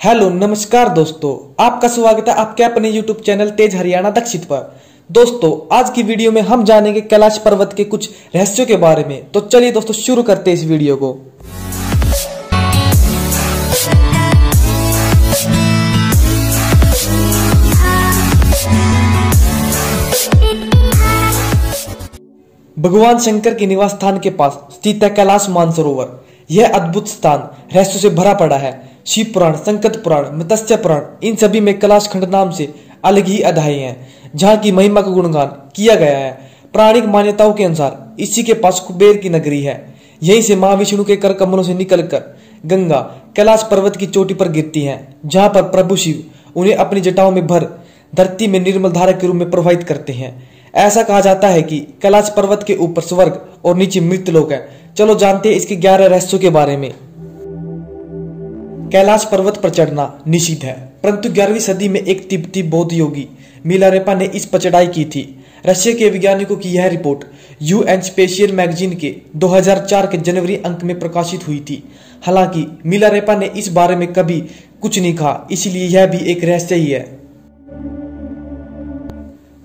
Hello, नमस्कार दोस्तों। आपका स्वागत है आपके अपने यूट्यूब चैनल तेज हरियाणा दक्षित पर। दोस्तों, आज की वीडियो में हम जानेंगे कैलाश पर्वत के कुछ रहस्यों के बारे में। तो चलिए दोस्तों, शुरू करते हैं इस वीडियो को। भगवान शंकर के निवास स्थान के पास स्थित है कैलाश मानसरोवर। यह अद्भुत स्थान रहस्यों से भरा पड़ा है। शिव पुराण संकट पुराण, मत्स्य पुराण, इन सभी में कैलाश खंड नाम से अलग ही अध्याय हैं, जहाँ की महिमा का गुणगान किया गया है। प्राणिक मान्यताओं के अनुसार इसी के पास कुबेर की नगरी है। यहीं से महाविष्णु के कर कमलों से निकलकर गंगा, कैलाश पर्वत की चोटी पर गिरती है, जहाँ पर प्रभु शिव उन्हें अपनी जटाओं में भर, धरती में निर्मल धारा के रूप में प्रवाहित करते हैं। ऐसा कहा जाता है कि कैलाश पर्वत के ऊपर स्वर्ग और नीचे मृत लोक है। चलो जानते हैं इसके ग्यारह रहस्यों के बारे में। कैलाश पर्वत पर चढ़ना निषिद्ध है। परंतु ग्यारहवीं सदी में एक तिब्बती बौद्ध योगी, मिलारेपा ने इस पर चढ़ाई की थी। रशिया के वैज्ञानिकों की यह report U N special magazine के 2004 के जनवरी अंक में प्रकाशित हुई थी। हालाँकि, मिलारेपा ने इस बारे में कभी कुछ नहीं कहा, इसलिए यह भी एक रहस्य ही। है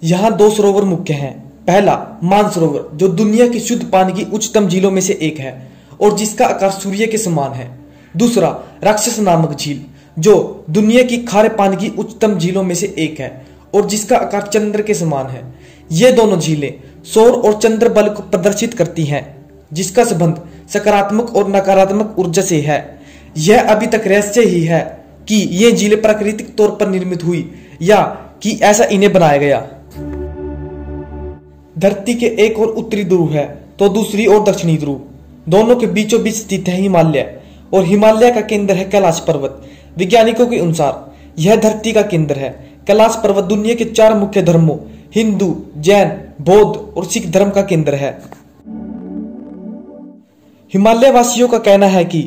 यहाँ दो सरोवर मुख्य हैं। पहला मानसरोवर जो दुनिया की शुद्ध पानी की उच्चतम झीलों में से एक है और जिसका आकार सूर्य के समान है। दूसरा, राक्षस नामक झील, जो दुनिया की खारे पानी की उच्चतम झीलों में से एक है और जिसका आकार चंद्र के समान है। ये दोनों झीलें सौर और चंद्र बल को प्रदर्शित करती हैं, जिसका संबंध सकारात्मक और नकारात्मक ऊर्जा से है। यह अभी तक रहस्य ही है कि ये झीलें प्राकृतिक तौर पर निर्मित हुई या कि ऐसा इन्हें बनाया गया। धरती के एक और उत्तरी ध्रुव है तो दूसरी और दक्षिणी ध्रुव। दोनों के बीचों बीच स्थित है हिमालय। और हिमालय का केंद्र है कैलाश पर्वत। वैज्ञानिकों के अनुसार, यह धरती का केंद्र है। कैलाश पर्वत दुनिया के चार मुख्य धर्मों, हिंदू, जैन, बौद्ध और सिख धर्म का केंद्र है। हिमालय वासियों का कहना है कि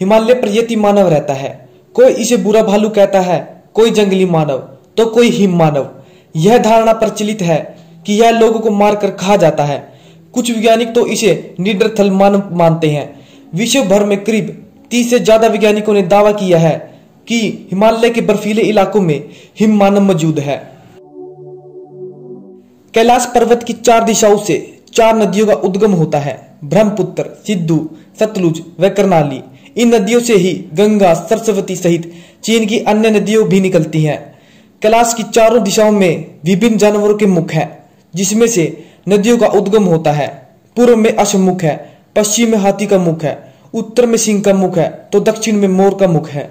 हिमालय पर यति मानव रहता है। कोई इसे बुरा भालू कहता है, कोई जंगली मानव तो कोई हिम मानव। यह धारणा प्रचलित है कि यह लोगों को मारकर खा जाता है। कुछ वैज्ञानिक तो इसे निडर थल मानव मानते हैं। विश्व भर में करीब तीस से ज़्यादा वैज्ञानिकों ने दावा किया है कि हिमालय के बर्फीले इलाकों में हिम मानव मौजूद है। कैलाश पर्वत की चार दिशाओं से चार नदियों का उद्गम होता है। ब्रह्मपुत्र, सिद्धू, सतलुज व करनाली। इन नदियों से ही गंगा, सरस्वती सहित चीन की अन्य नदियों भी निकलती हैं। कैलाश की चारों दिशाओं में विभिन्न जानवरों के मुख हैं, जिसमें से नदियों का उद्गम होता है। पूर्व में अशमुख है, पश्चिम में हाथी का मुख है। उत्तर में सिंह का मुख है तो दक्षिण में मोर का मुख है।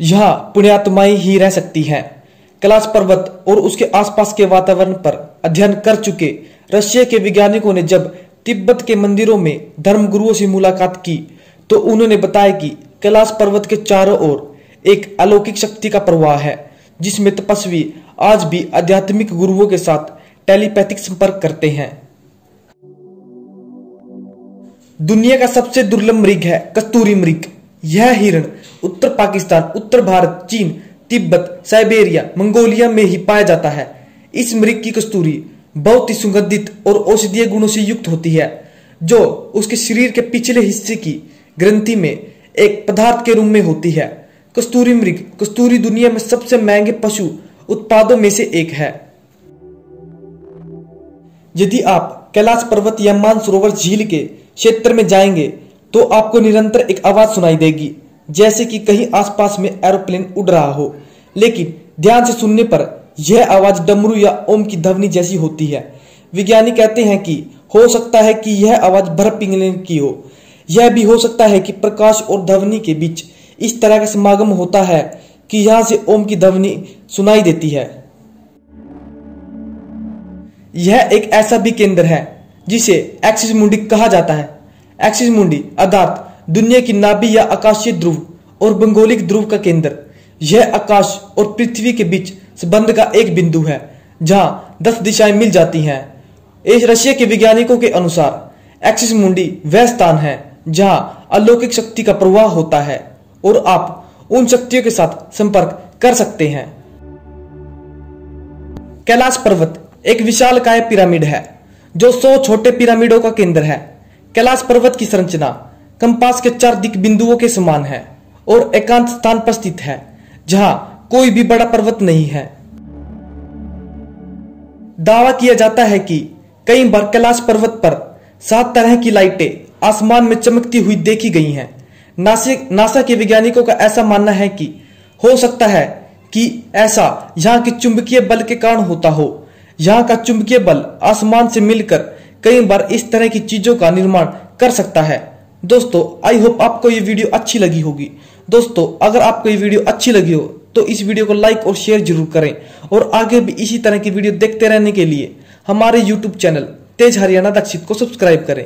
यहाँ पुण्यात्माएँ ही रह सकती हैं। कैलाश पर्वत और उसके आसपास के वातावरण पर अध्ययन कर चुके रशिया के वैज्ञानिकों ने जब तिब्बत के मंदिरों में धर्म गुरुओं से मुलाकात की तो उन्होंने बताया कि कैलाश पर्वत के चारों ओर एक अलौकिक शक्ति का प्रवाह है, जिसमें तपस्वी आज भी आध्यात्मिक गुरुओं के साथ टेलीपैथिक संपर्क करते हैं। दुनिया का सबसे दुर्लभ मृग है कस्तूरी मृग। यह हिरण उत्तर पाकिस्तान, उत्तर भारत, चीन, तिब्बत, साइबेरिया, मंगोलिया में ही पाया जाता है। इस मृग की कस्तूरी बहुत ही सुगंधित और औषधीय गुणों से युक्त होती है, जो उसके शरीर के पिछले हिस्से की ग्रंथि में एक पदार्थ के रूप में होती है। कस्तूरी मृग, कस्तूरी दुनिया में सबसे महँगे पशु उत्पादों में से एक है। यदि आप कैलाश पर्वत या मानसरोवर झील के क्षेत्र में जाएँगे तो आपको निरंतर एक आवाज़ सुनाई देगी, जैसे कि कहीं आसपास में एरोप्लेन उड़ रहा हो। लेकिन ध्यान से सुनने पर यह आवाज़ डमरू या ओम की ध्वनि जैसी होती है। विज्ञानी कहते हैं कि हो सकता है कि यह आवाज़ बर्फ़ पिघलने की हो। यह भी हो सकता है कि प्रकाश और ध्वनि के बीच इस तरह का समागम होता है कि यहाँ से ओम की ध्वनि सुनाई देती है। यह एक ऐसा भी केंद्र है, जिसे एक्सिस मुंडी कहा जाता है। एक्सिस मुंडी अर्थात दुनिया की नाभि या आकाशीय ध्रुव और भंगोलिक ध्रुव का केंद्र यह आकाश और पृथ्वी के बीच संबंध का एक बिंदु है जहाँ दस दिशाएँ मिल जाती हैं रशिया के वैज्ञानिकों के अनुसार एक्सिस मुंडी वह स्थान है जहाँ अलौकिक शक्ति का प्रवाह होता है और आप उन शक्तियों के साथ संपर्क कर सकते हैं कैलाश पर्वत एक विशाल काय पिरामिड है जो सौ छोटे पिरामिडों का केंद्र है कैलाश पर्वत की संरचना कंपास के चार दिक बिंदुओं के समान है और एकांत स्थान पर स्थित है, जहाँ कोई भी बड़ा पर्वत नहीं है। दावा किया जाता है कि कई बार कैलाश पर्वत पर सात तरह की लाइटें आसमान में चमकती हुई देखी गई हैं। नासा के वैज्ञानिकों का ऐसा मानना है कि हो सकता है कि ऐसा यहाँ के चुंबकीय बल के कारण होता हो। यहाँ का चुंबकीय बल आसमान से मिलकर कई बार इस तरह की चीज़ों का निर्माण कर सकता है। दोस्तों आई होप आपको ये वीडियो अच्छी लगी होगी। दोस्तों, अगर आपको ये वीडियो अच्छी लगी हो तो इस वीडियो को लाइक और शेयर ज़रूर करें। और आगे भी इसी तरह की वीडियो देखते रहने के लिए हमारे यूट्यूब चैनल तेज हरियाणा दक्षित को सब्सक्राइब करें।